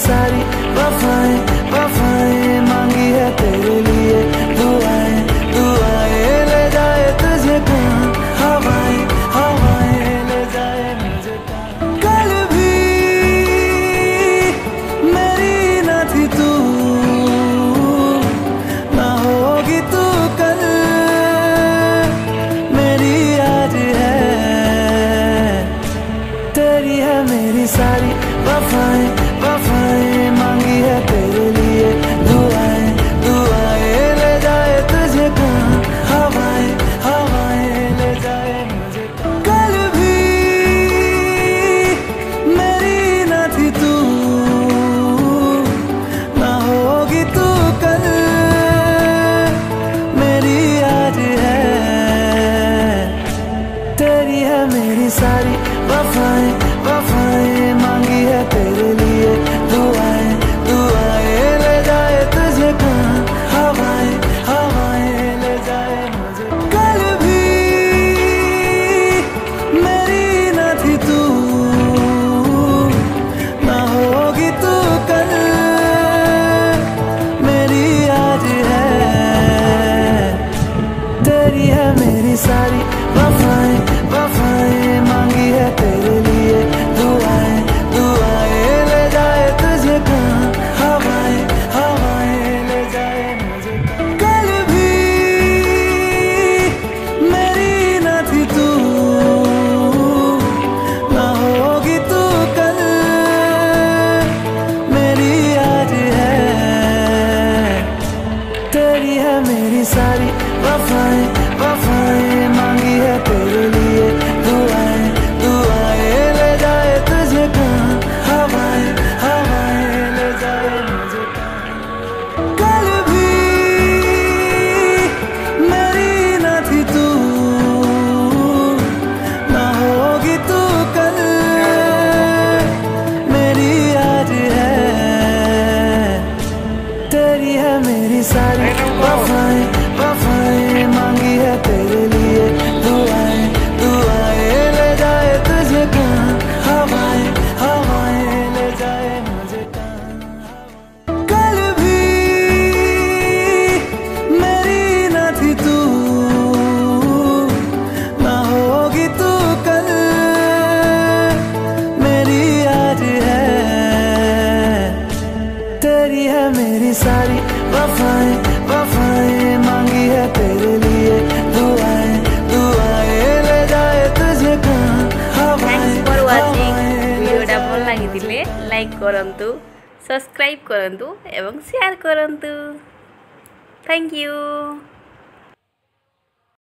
सारी वफाएँ वफाएँ मांगी है तेरे लिए। दुआएँ दुआएँ, ले जाए तुझे कहाँ हवाएँ हवाएँ, ले जाए मुझे कल भी मेरी न थी तू, ना होगी तू कल। मेरी आज है, तेरी है मेरी सारी वफाएँ। sari vafa वफाएँ वफाएँ मांगी है तेरे लिए दुआएँ दुआएँ ले जाए तुझे कहाँ हवाएँ फॉर वाचिंग ভিডিওটা ভাল লাগিলে লাইক করন্তু সবসক্রাইব করন্তু এবং শেয়ার করন্তু থ্যাংক ইউ